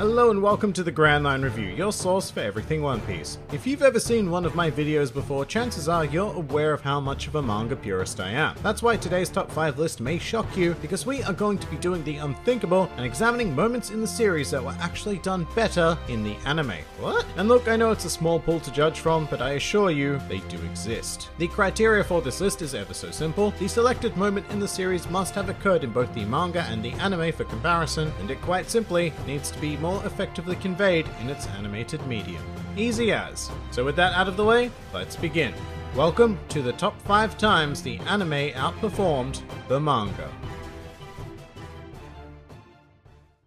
Hello and welcome to the Grand Line Review, your source for everything One Piece. If you've ever seen one of my videos before, chances are you're aware of how much of a manga purist I am. That's why today's top 5 list may shock you, because we are going to be doing the unthinkable and examining moments in the series that were actually done better in the anime. What? And look, I know it's a small pool to judge from, but I assure you, they do exist. The criteria for this list is ever so simple. The selected moment in the series must have occurred in both the manga and the anime for comparison, and it quite simply needs to be more effectively conveyed in its animated medium. Easy as. So with that out of the way, let's begin. Welcome to the top 5 times the anime outperformed the manga.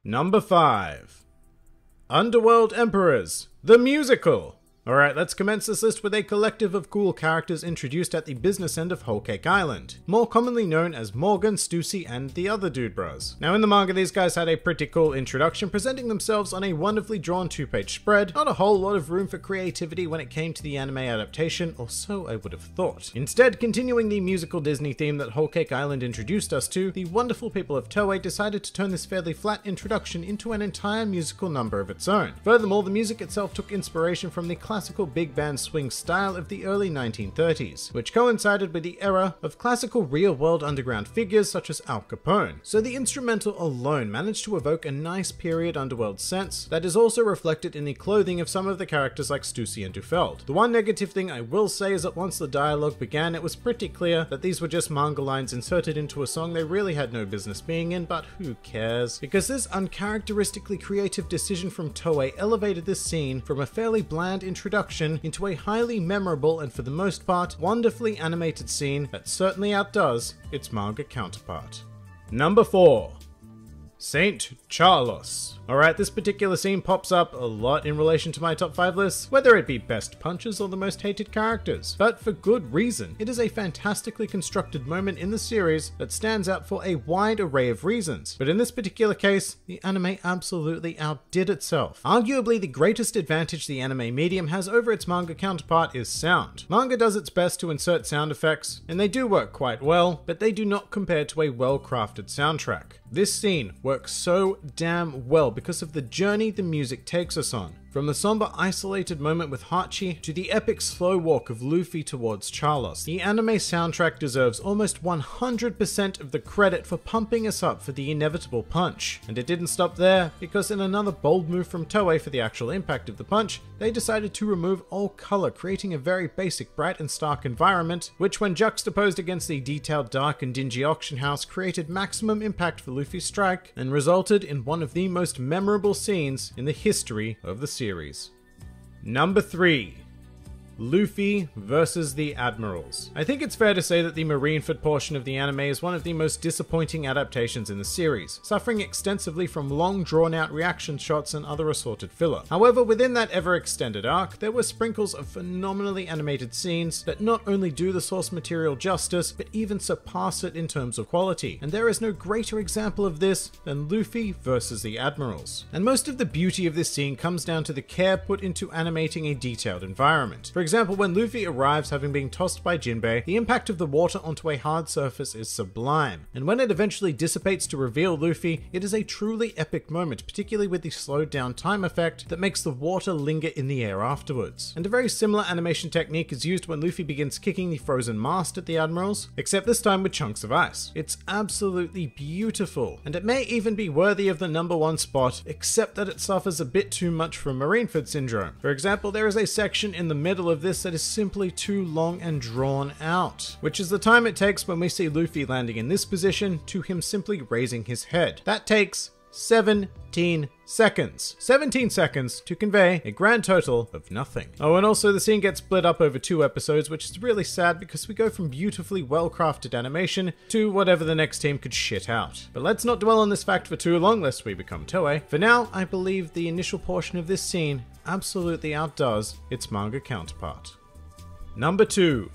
Number 5 Underworld Emperors, the musical. Alright, let's commence this list with a collective of cool characters introduced at the business end of Whole Cake Island, more commonly known as Morgan, Stussy, and the other dude bros. Now in the manga, these guys had a pretty cool introduction, presenting themselves on a wonderfully drawn two-page spread, not a whole lot of room for creativity when it came to the anime adaptation, or so I would have thought. Instead, continuing the musical Disney theme that Whole Cake Island introduced us to, the wonderful people of Toei decided to turn this fairly flat introduction into an entire musical number of its own. Furthermore, the music itself took inspiration from the classical big band swing style of the early 1930s, which coincided with the era of classical real-world underground figures such as Al Capone. So the instrumental alone managed to evoke a nice period underworld sense that is also reflected in the clothing of some of the characters like Stussy and Dufeld. The one negative thing I will say is that once the dialogue began, it was pretty clear that these were just manga lines inserted into a song they really had no business being in, but who cares? Because this uncharacteristically creative decision from Toei elevated this scene from a fairly bland introduction into a highly memorable and for the most part wonderfully animated scene that certainly outdoes its manga counterpart. Number 4 Saint Charlos. Alright, this particular scene pops up a lot in relation to my top 5 lists, whether it be best punches or the most hated characters. But for good reason. It is a fantastically constructed moment in the series that stands out for a wide array of reasons. But in this particular case, the anime absolutely outdid itself. Arguably the greatest advantage the anime medium has over its manga counterpart is sound. Manga does its best to insert sound effects, and they do work quite well, but they do not compare to a well-crafted soundtrack. This scene works so damn well because of the journey the music takes us on. From the somber isolated moment with Hachi to the epic slow walk of Luffy towards Charlos, the anime soundtrack deserves almost 100% of the credit for pumping us up for the inevitable punch. And it didn't stop there, because in another bold move from Toei for the actual impact of the punch, they decided to remove all color, creating a very basic bright and stark environment, which when juxtaposed against the detailed dark and dingy auction house created maximum impact for Luffy's strike, and resulted in one of the most memorable scenes in the history of the series series. Number 3 Luffy versus the Admirals. I think it's fair to say that the Marineford portion of the anime is one of the most disappointing adaptations in the series, suffering extensively from long drawn out reaction shots and other assorted filler. However, within that ever extended arc, there were sprinkles of phenomenally animated scenes that not only do the source material justice, but even surpass it in terms of quality, and there is no greater example of this than Luffy versus the Admirals. And most of the beauty of this scene comes down to the care put into animating a detailed environment. For example, when Luffy arrives having been tossed by Jinbei, the impact of the water onto a hard surface is sublime, and when it eventually dissipates to reveal Luffy, it is a truly epic moment, particularly with the slowed down time effect that makes the water linger in the air afterwards. And a very similar animation technique is used when Luffy begins kicking the frozen mast at the admirals, except this time with chunks of ice. It's absolutely beautiful, and it may even be worthy of the number one spot, except that it suffers a bit too much from Marineford syndrome. For example, there is a section in the middle of this that is simply too long and drawn out, which is the time it takes when we see Luffy landing in this position to him simply raising his head. That takes 17 seconds. 17 seconds to convey a grand total of nothing. Oh, and also the scene gets split up over two episodes, which is really sad because we go from beautifully well-crafted animation to whatever the next team could shit out. But let's not dwell on this fact for too long lest we become Toei. For now, I believe the initial portion of this scene absolutely outdoes its manga counterpart. Number 2.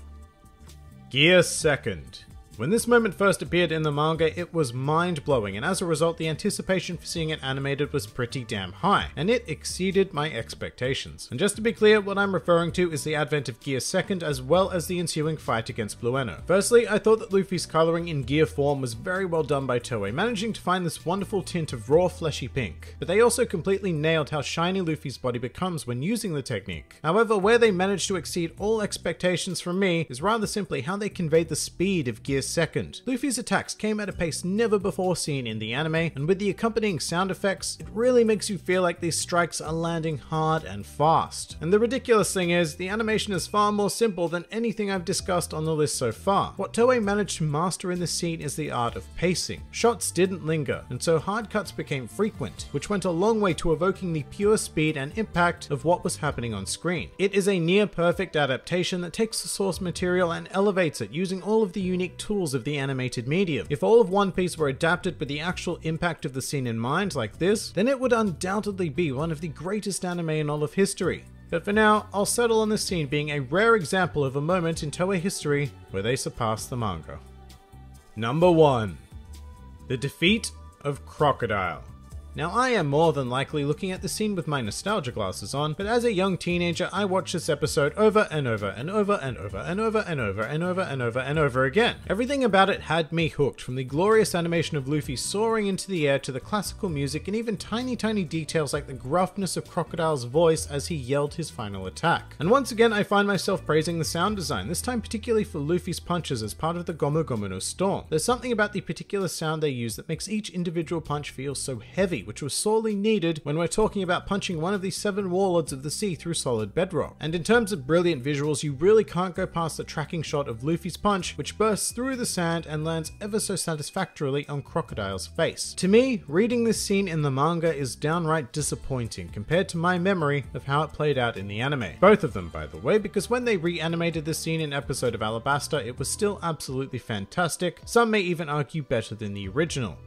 Gear Second. When this moment first appeared in the manga, it was mind-blowing, and as a result, the anticipation for seeing it animated was pretty damn high, and it exceeded my expectations. And just to be clear, what I'm referring to is the advent of Gear 2nd as well as the ensuing fight against Blueno. Firstly, I thought that Luffy's colouring in Gear form was very well done by Toei, managing to find this wonderful tint of raw fleshy pink. But they also completely nailed how shiny Luffy's body becomes when using the technique. However, where they managed to exceed all expectations from me is rather simply how they conveyed the speed of Gear 2nd. Luffy's attacks came at a pace never before seen in the anime, and with the accompanying sound effects, it really makes you feel like these strikes are landing hard and fast. And the ridiculous thing is, the animation is far more simple than anything I've discussed on the list so far. What Toei managed to master in this scene is the art of pacing. Shots didn't linger, and so hard cuts became frequent, which went a long way to evoking the pure speed and impact of what was happening on screen. It is a near perfect adaptation that takes the source material and elevates it using all of the unique tools of the animated medium. If all of One Piece were adapted with the actual impact of the scene in mind like this, then it would undoubtedly be one of the greatest anime in all of history. But for now, I'll settle on this scene being a rare example of a moment in Toei history where they surpassed the manga. Number 1. The Defeat of Crocodile. Now, I am more than likely looking at the scene with my nostalgia glasses on, but as a young teenager, I watched this episode over and over and over and over and over and over and over and over and over again. Everything about it had me hooked, from the glorious animation of Luffy soaring into the air to the classical music and even tiny, tiny details like the gruffness of Crocodile's voice as he yelled his final attack. And once again, I find myself praising the sound design, this time particularly for Luffy's punches as part of the Gomu Gomu no Storm. There's something about the particular sound they use that makes each individual punch feel so heavy, which was sorely needed when we're talking about punching one of the seven warlords of the sea through solid bedrock. And in terms of brilliant visuals, you really can't go past the tracking shot of Luffy's punch, which bursts through the sand and lands ever so satisfactorily on Crocodile's face. To me, reading this scene in the manga is downright disappointing compared to my memory of how it played out in the anime. Both of them, by the way, because when they reanimated this scene in episode of Alabasta, it was still absolutely fantastic. Some may even argue better than the original.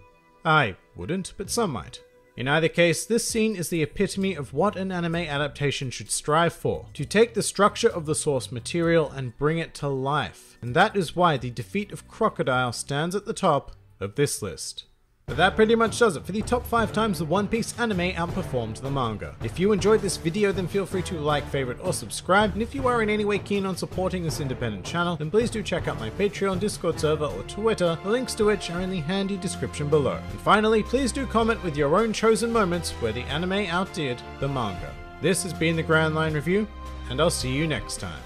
I wouldn't, but some might. In either case, this scene is the epitome of what an anime adaptation should strive for, to take the structure of the source material and bring it to life. And that is why the defeat of Crocodile stands at the top of this list. That pretty much does it for the top 5 times the One Piece anime outperformed the manga. If you enjoyed this video then feel free to like, favorite or subscribe, and if you are in any way keen on supporting this independent channel then please do check out my Patreon, Discord server or Twitter, the links to which are in the handy description below. And finally, please do comment with your own chosen moments where the anime outdid the manga. This has been the Grand Line Review, and I'll see you next time.